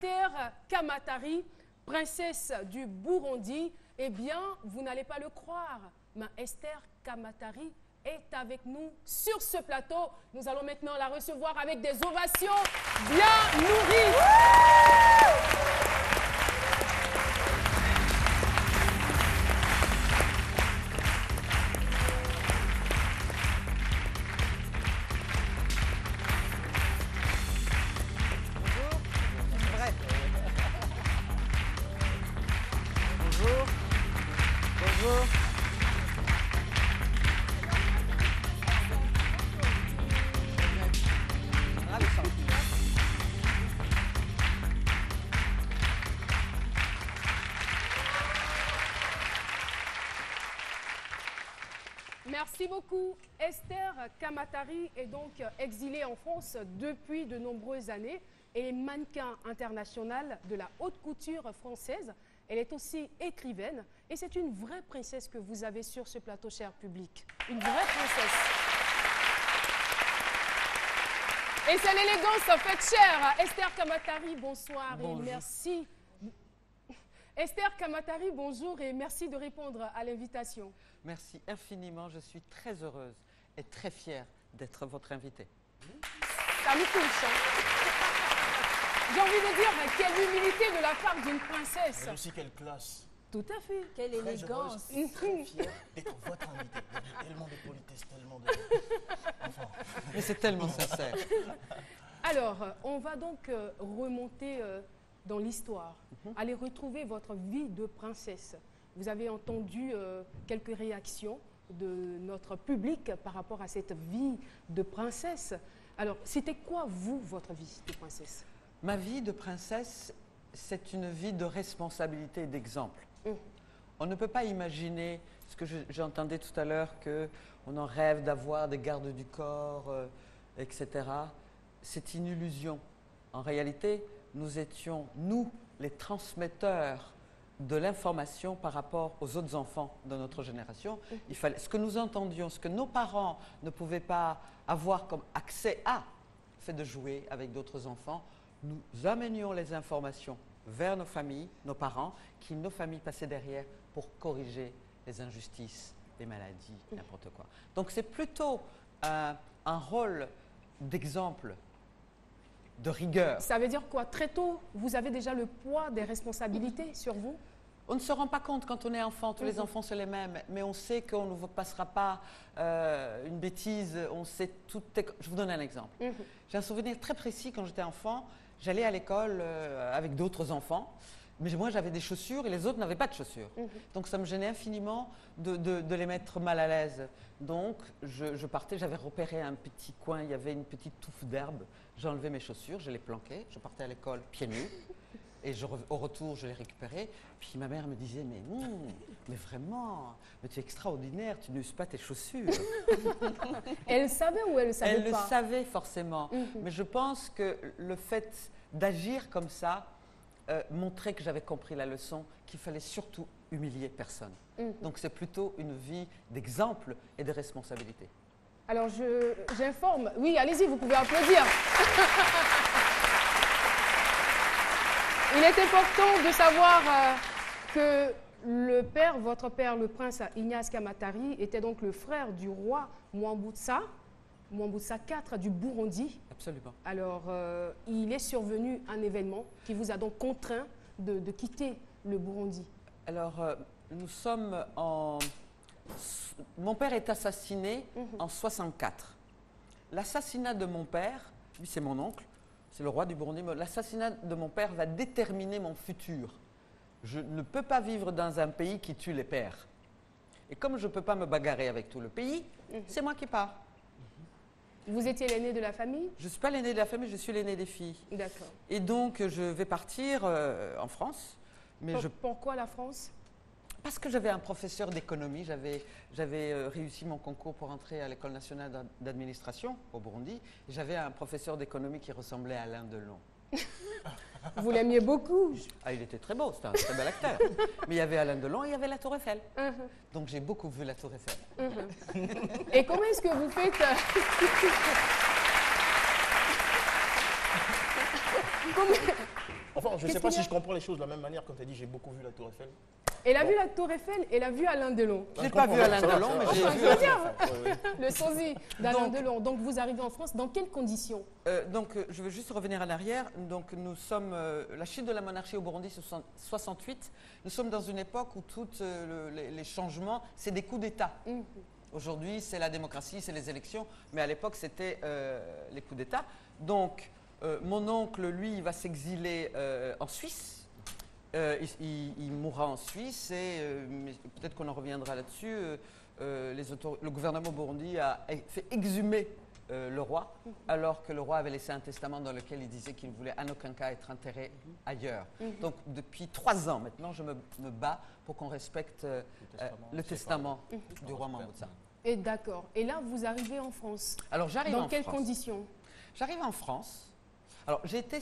Esther Kamatari, princesse du Burundi, eh bien, vous n'allez pas le croire, mais Esther Kamatari est avec nous sur ce plateau. Nous allons maintenant la recevoir avec des ovations bien nourries. Merci beaucoup. Esther Kamatari est donc exilée en France depuis de nombreuses années. Elle est mannequin international de la haute couture française. Elle est aussi écrivaine et c'est une vraie princesse que vous avez sur ce plateau, cher public. Une vraie princesse. Et c'est l'élégance en fait chère. Esther Kamatari, bonsoir Bonjour. et merci. Esther Kamatari, bonjour et merci de répondre à l'invitation. Merci infiniment. Je suis très heureuse et très fière d'être votre invitée. Ça nous touche. hein. J'ai envie de dire, quelle humilité de la part d'une princesse. Mais aussi quelle classe. Tout à fait. Quelle Très élégance. heureuse, très fière d'être votre invité. Vous avez tellement de politesse, tellement de. Enfin, Mais c'est tellement sincère. Alors, on va donc euh, remonter euh, dans l'histoire, aller retrouver votre vie de princesse. Vous avez entendu euh, quelques réactions de notre public par rapport à cette vie de princesse. Alors, c'était quoi, vous, votre vie de princesse? Ma vie de princesse, c'est une vie de responsabilité et d'exemple. Mm. On ne peut pas imaginer ce que je- j'entendais tout à l'heure, qu'on en rêve d'avoir des gardes du corps, euh, etc. C'est une illusion. En réalité, nous étions, nous, les transmetteurs de l'information par rapport aux autres enfants de notre génération. Il fallait, ce que nous entendions, ce que nos parents ne pouvaient pas avoir comme accès à, fait de jouer avec d'autres enfants, nous amenions les informations vers nos familles, nos parents, qui nos familles passaient derrière pour corriger les injustices, les maladies, n'importe quoi. Donc c'est plutôt un, un rôle d'exemple, de rigueur. Ça veut dire quoi? Très tôt, vous avez déjà le poids des responsabilités sur vous? On ne se rend pas compte quand on est enfant, tous les Mhm. enfants sont les mêmes, mais on sait qu'on ne vous passera pas euh, une bêtise, on sait tout. est- Je vous donne un exemple. Mhm. J'ai un souvenir très précis quand j'étais enfant, j'allais à l'école euh, avec d'autres enfants, mais moi j'avais des chaussures et les autres n'avaient pas de chaussures. Mhm. Donc ça me gênait infiniment de, de- de les mettre mal à l'aise. Donc je, je partais, j'avais repéré un petit coin, il y avait une petite touffe d'herbe, j'enlevais mes chaussures, je les planquais, je partais à l'école pieds nus. Et je au retour, je les récupérais. Puis ma mère me disait, mais, hum, mais vraiment, mais tu es extraordinaire, tu n'uses pas tes chaussures. Elle savait ou elle ne savait Elle le pas? savait forcément. Mhm. Mais je pense que le fait d'agir comme ça euh, montrait que j'avais compris la leçon, qu'il fallait surtout humilier personne. Mhm. Donc c'est plutôt une vie d'exemple et de responsabilité. Alors, je- j'informe. Oui, allez-y, vous pouvez applaudir. Il est important de savoir euh, que le père, votre père, le prince Ignace Kamatari, était donc le frère du roi Mwambutsa, Mwambutsa IV du Burundi. Absolument. Alors, euh, il est survenu un événement qui vous a donc contraint de, de quitter le Burundi. Alors, euh, nous sommes en... Mon père est assassiné Mhm. en 64. L'assassinat de mon père, lui c'est mon oncle, c'est le roi du Burundi, l'assassinat de mon père va déterminer mon futur. Je ne peux pas vivre dans un pays qui tue les pères. Et comme je ne peux pas me bagarrer avec tout le pays, Mhm. c'est moi qui pars. Vous étiez l'aîné de la famille? Je ne suis pas l'aîné de la famille, je suis l'aîné des filles. D'accord. Et donc, je vais partir euh, en France. Mais je Pourquoi la France? Parce que j'avais un professeur d'économie, j'avais, j'avais euh, réussi mon concours pour entrer à l'École nationale d'ad- d'administration au Burundi. J'avais un professeur d'économie qui ressemblait à Alain Delon. Vous l'aimiez beaucoup. Ah, il était très beau, c'était un très bel acteur. Mais il y avait Alain Delon et il y avait la Tour Eiffel. Mhm. Donc j'ai beaucoup vu la Tour Eiffel. Et comment est-ce que vous faites euh, comment, Enfin, je ne sais pas si je comprends les choses de la même manière. Comme tu as dit, j'ai beaucoup vu la Tour Eiffel. Elle a vu la Tour Eiffel, elle a vu Alain Delon. Je Je pas vu Alain Delon, mais va. j'ai Enfin, vu. le sosie d'Alain Donc- Delon. Donc vous arrivez en France, dans quelles conditions? Euh, donc, euh, je veux juste revenir en arrière. Donc, nous sommes euh, la chute de la monarchie au Burundi, c'est 60 68. Nous sommes dans une époque où tous les, les changements, c'est des coups d'État. Mhm. Aujourd'hui, c'est la démocratie, c'est les élections, mais à l'époque, c'était euh, les coups d'État. Donc, euh, mon oncle, lui, il va s'exiler euh, en Suisse. Euh, il, mourra en Suisse et euh, peut-être qu'on en reviendra là-dessus. euh, euh, le gouvernement burundi a e- fait exhumer euh, le roi, alors que le roi avait laissé un testament dans lequel il disait qu'il voulait en aucun cas être enterré ailleurs. Donc, depuis trois ans maintenant, je me, me bats pour qu'on respecte euh, euh, le testament du roi Mahmoud. Et d'accord. Et là, vous arrivez en France. Alors j'arrive Dans en quelles France. conditions? J'arrive en France. Alors j'ai été,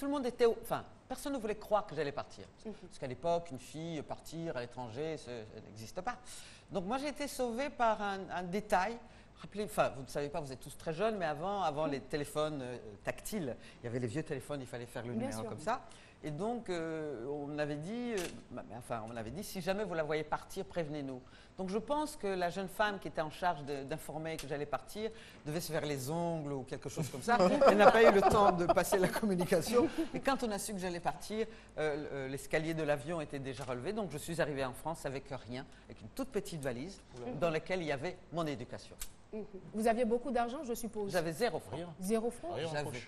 tout le monde était, au- enfin personne ne voulait croire que j'allais partir, Mhm. parce qu'à l'époque une fille partir à l'étranger, ça ça n'existe pas. Donc moi j'ai été sauvée par un, un détail. Rappelez, enfin vous ne savez pas, vous êtes tous très jeunes, mais avant, avant les téléphones euh, tactiles, il y avait les vieux téléphones, il fallait faire le Bien numéro sûr. comme ça. Et donc euh, on avait dit, euh, bah, enfin on avait dit, si jamais vous la voyez partir, prévenez-nous. Donc je pense que la jeune femme qui était en charge d'informer que j'allais partir devait se faire les ongles ou quelque chose comme ça. Elle n'a pas eu le temps de passer la communication. Et quand on a su que j'allais partir, euh, l'escalier de l'avion était déjà relevé. Donc je suis arrivé en France avec rien, avec une toute petite valise dans laquelle il y avait mon éducation. Mhm. Vous aviez beaucoup d'argent, je suppose. J'avais zéro franc. Zéro franc.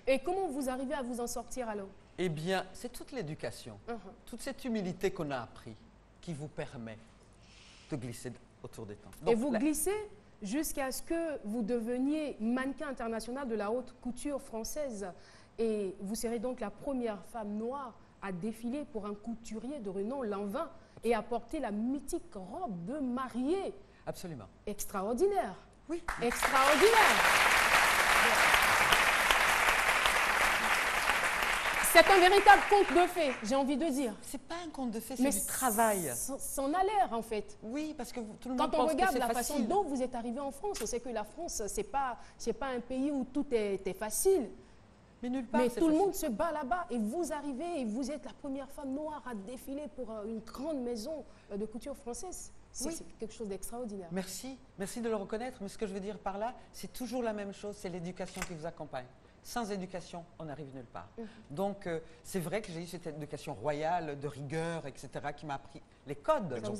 Et comment vous arrivez à vous en sortir alors? Eh bien, c'est toute l'éducation, Mhm. toute cette humilité qu'on a appris qui vous permet de glisser autour des temps. Et vous la- glissez jusqu'à ce que vous deveniez mannequin international de la haute couture française. Et vous serez donc la première femme noire à défiler pour un couturier de renom Lanvin et à porter la mythique robe de mariée. Absolument. Extraordinaire. Oui. Extraordinaire. C'est un véritable conte de fées, j'ai envie de dire. C'est pas un conte de fées, c'est du travail. C'en a l'air en fait. Oui, parce que tout le monde Quand on pense regarde que la façon dont vous êtes arrivé en France, on sait que la France, c'est pas, pas un pays où tout est, est facile. Mais nulle part, Mais tout le monde se bat là-bas et vous arrivez et vous êtes la première femme noire à défiler pour euh, une grande maison euh, de couture française. C'est Oui. c'est quelque chose d'extraordinaire. Merci, merci de le reconnaître. Mais ce que je veux dire par là, c'est toujours la même chose, c'est l'éducation qui vous accompagne. Sans éducation, on n'arrive nulle part. Mhm. Donc, euh, c'est vrai que j'ai eu cette éducation royale, de rigueur, etc., qui m'a appris les codes. Hein.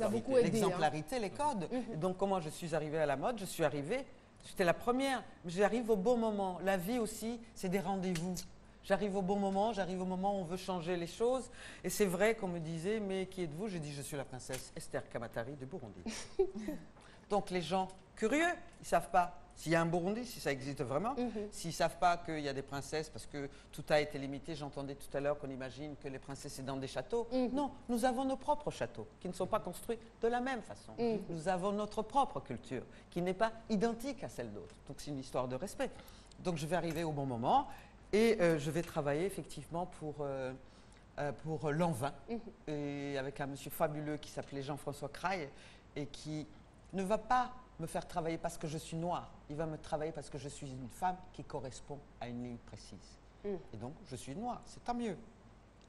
L'exemplarité, les codes. Mhm. Et donc, comment je suis arrivée à la mode? Je suis arrivée, j'étais la première, mais j'arrive au bon moment. La vie aussi, c'est des rendez-vous. J'arrive au bon moment, j'arrive au moment où on veut changer les choses. Et c'est vrai qu'on me disait, mais qui êtes-vous? J'ai dit, je suis la princesse Esther Kamatari du Burundi. donc, les gens curieux, ils ne savent pas s'il y a un Burundi, si ça existe vraiment. Mhm. S'ils ne savent pas qu'il y a des princesses, parce que tout a été limité, j'entendais tout à l'heure qu'on imagine que les princesses c'est dans des châteaux. Mhm. Non, nous avons nos propres châteaux, qui ne sont pas construits de la même façon. Mhm. Nous avons notre propre culture, qui n'est pas identique à celle d'autres. Donc c'est une histoire de respect. Donc je vais arriver au bon moment et euh, je vais travailler effectivement pour, euh, euh, pour et avec un monsieur fabuleux qui s'appelait Jean-François Craille, et qui ne va pas me faire travailler parce que je suis noire, il va me travailler parce que je suis une femme qui correspond à une ligne précise. Mhm. Et donc, je suis noire, c'est tant mieux.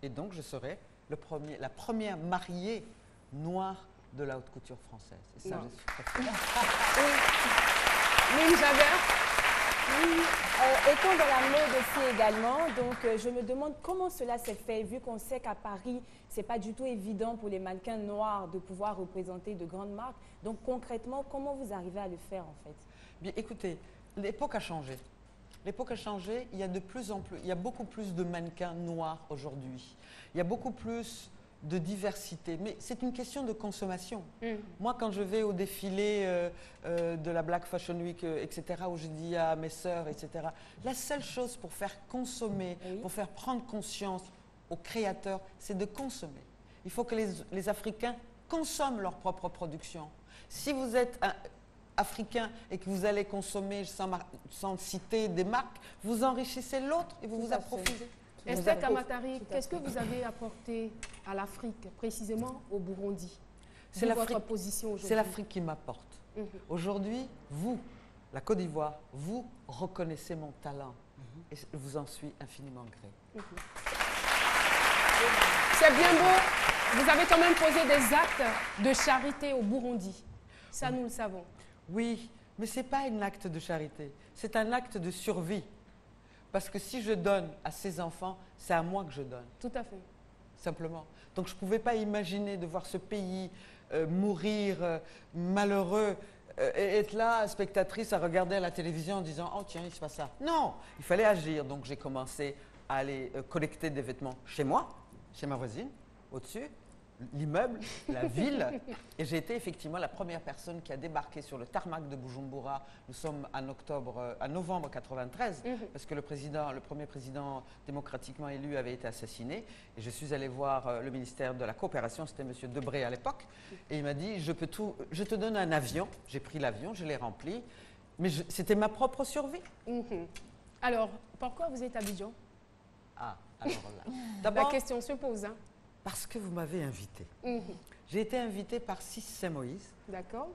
Et donc, je serai le premier, la première mariée noire de la haute couture française. Et ça, Non. je suis très fière. Javert, Oui, euh, étant dans la mode aussi également, donc euh, je me demande comment cela s'est fait, vu qu'on sait qu'à Paris, c'est pas du tout évident pour les mannequins noirs de pouvoir représenter de grandes marques. Donc concrètement, comment vous arrivez à le faire en fait? Bien, écoutez, l'époque a changé. L'époque a changé, il y a de plus en plus, il y a beaucoup plus de mannequins noirs aujourd'hui. Il y a beaucoup plus de diversité, mais c'est une question de consommation. Mhm. Moi, quand je vais au défilé euh, euh, de la Black Fashion Week, euh, etc., où je dis à mes sœurs, etc., la seule chose pour faire consommer, Oui. pour faire prendre conscience aux créateurs, c'est de consommer. Il faut que les, les Africains consomment leur propre production. Si vous êtes un Africain et que vous allez consommer sans, citer des marques, vous enrichissez l'autre et vous Tout vous approfiez. Esther Kamatari, qu'est-ce que vous avez apporté à l'Afrique, précisément au Burundi? C'est l'Afrique. position aujourd'hui? C'est l'Afrique qui m'apporte. Mhm. Aujourd'hui, vous, la Côte d'Ivoire, vous reconnaissez mon talent et je vous en suis infiniment gré. C'est bien beau. Vous avez quand même posé des actes de charité au Burundi. Ça, nous le savons. Oui, mais ce n'est pas un acte de charité, c'est un acte de survie. Parce que si je donne à ces enfants, c'est à moi que je donne, Tout à fait. simplement. Donc je ne pouvais pas imaginer de voir ce pays euh, mourir euh, malheureux euh, et être là, spectatrice, à regarder à la télévision en disant Oh tiens, il se passe ça. Non, il fallait agir. Donc j'ai commencé à aller collecter des vêtements chez moi, chez ma voisine, au-dessus, l'immeuble, la ville. Et j'ai été effectivement la première personne qui a débarqué sur le tarmac de Bujumbura. Nous sommes en octobre, euh, en novembre 93, Mhm. parce que le président, le premier président démocratiquement élu avait été assassiné. Et je suis allé voir euh, le ministère de la coopération, c'était M. Debré à l'époque, et il m'a dit je peux tout, je te donne un avion. J'ai pris l'avion, je l'ai rempli, mais c'était ma propre survie. Mhm. Alors, pourquoi vous êtes à Abidjan? Ah, alors là. La question se pose. hein. Parce que vous m'avez invité. Mhm. J'ai été invité par Sis Saint-Moïse D'accord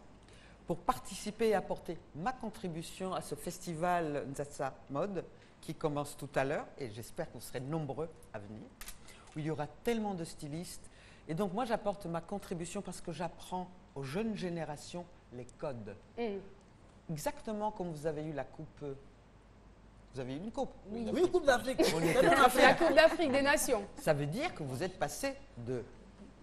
pour participer et apporter ma contribution à ce festival Nzatsa Mode qui commence tout à l'heure et j'espère que vous serez nombreux à venir, où il y aura tellement de stylistes. Et donc moi j'apporte ma contribution parce que j'apprends aux jeunes générations les codes. Mhm. Exactement comme vous avez eu la coupe. Vous avez eu une coupe. Oui, Coupe d'Afrique. La. Coupe d'Afrique des Nations. Ça veut dire que vous êtes passé de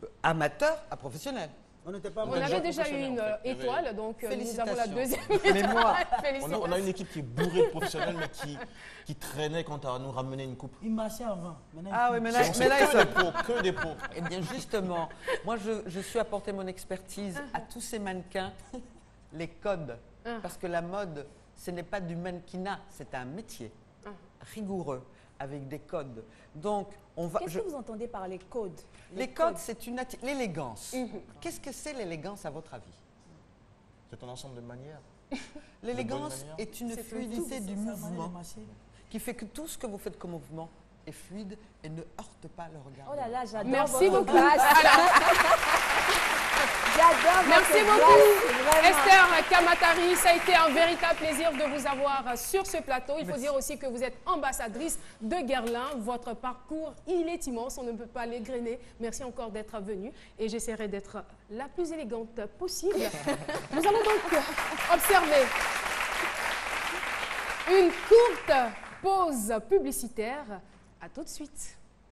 euh, amateur à professionnel. On n'était pas On avait déjà eu une en fait. euh, étoile, donc euh, nous avons la deuxième. Mais moi, On a, Félicitations. on a une équipe qui est bourrée de professionnels, mais qui, qui traînait quand à nous ramener une coupe. Il marchait avant. Ah oui, mais là, mais c'est là, que des pros, que des pros. Eh bien, justement, moi, je, je suis apporté mon expertise à tous ces mannequins, les codes. Ah. Parce que la mode, ce n'est pas du mannequinat, c'est un métier Ah. rigoureux, avec des codes. Donc, on va. Qu'est-ce je- que vous entendez par les codes? Les codes, c'est une atti- l'élégance. Mhm. Qu'est-ce que c'est l'élégance à votre avis? C'est un ensemble de manières. L'élégance est une fluidité du mouvement qui fait que tout ce que vous faites comme mouvement est fluide et ne heurte pas le regard. Oh là là, j'adore Merci beaucoup. J'adore Merci beaucoup. Esther Kamatari, ça a été un véritable plaisir de vous avoir sur ce plateau. Il faut Merci. dire aussi que vous êtes ambassadrice de Guerlain. Votre parcours, il est immense, on ne peut pas l'égrener. Merci encore d'être venu et j'essaierai d'être la plus élégante possible. Nous allons donc observer une courte pause publicitaire. À tout de suite.